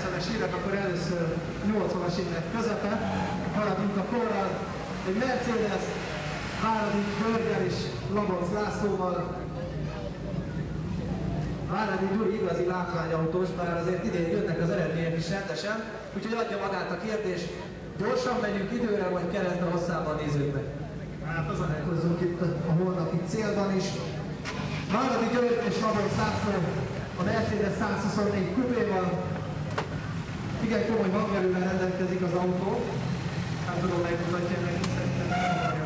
90-es évek, akkor először 80-as évek közepe, haladunk a korral, egy Mercedes, Váradi Börger és Laboc Lászlóval, Váradi Gyuri igazi látványautós, bár azért idén jönnek az eredmények is rendesen, úgyhogy adja magát a kérdés, gyorsan megyünk időre, vagy keresztbe hosszában nézzük meg? Hát az hozzunk itt a holnapi célban is. Váradi György és Laboc László a Mercedes 124 kupéval. Igen komoly hangerővel rendelkezik az autó. Nem tudom megmutatja neki, szerintem nem akarja.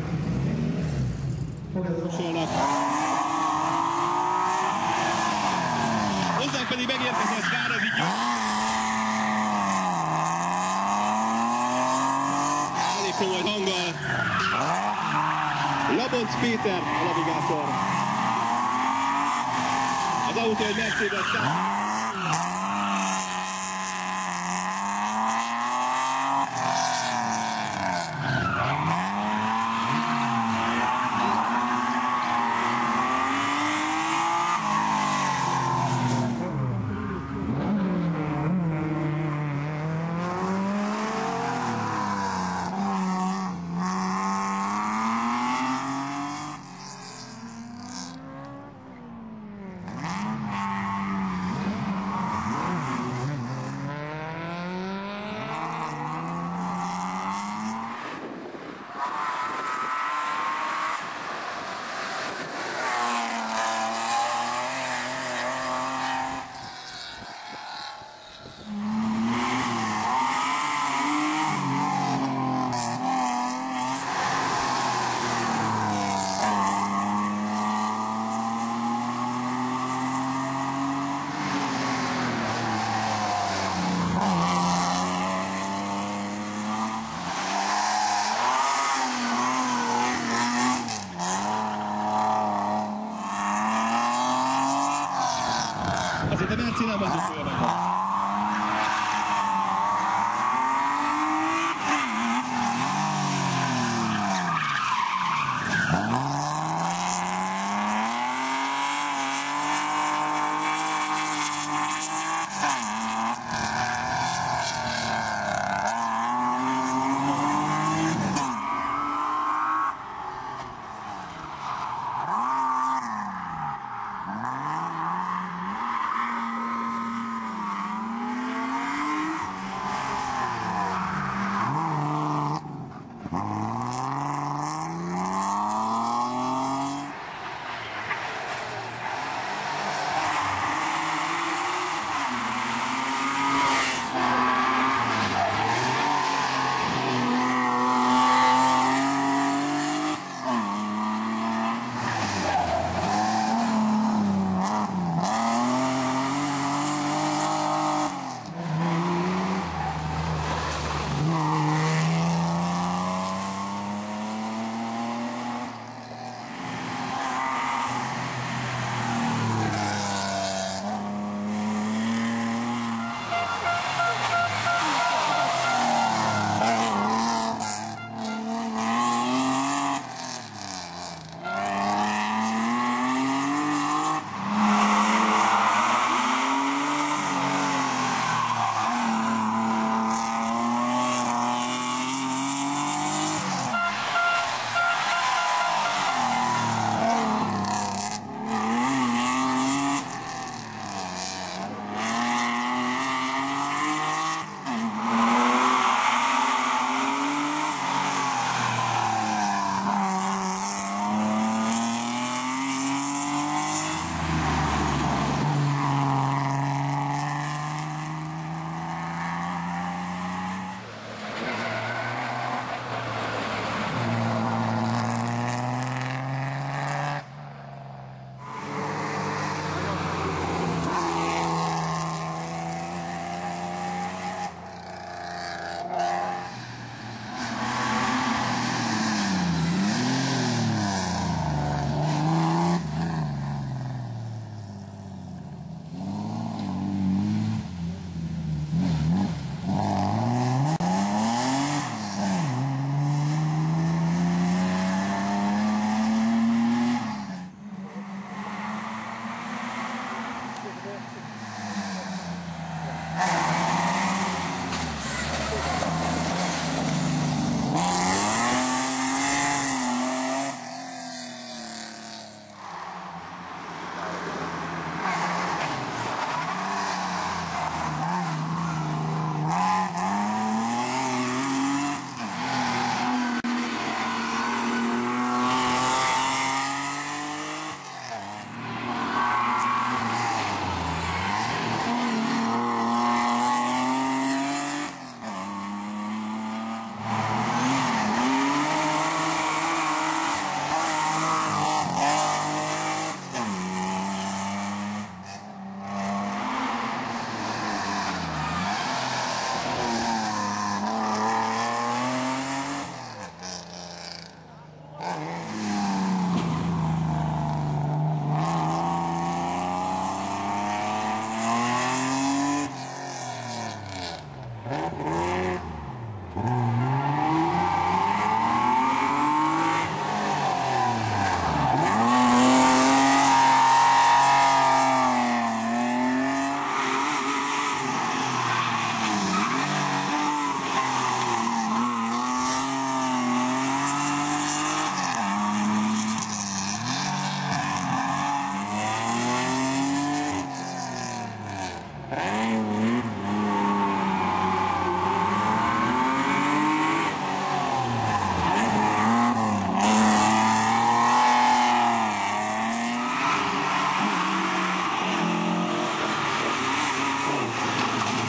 Fogadom. Sorsolnak. Hozzánk pedig megérkezett Váradi. Elég komoly hanggal. Laboc Péter, a navigátor. Az autó egy Mercedes 100. Azért a Merci nem az utolja meg.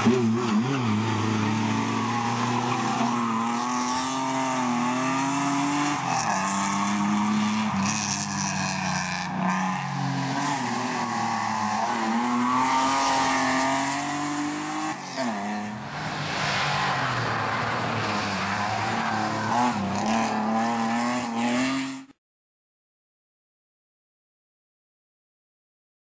Ooh.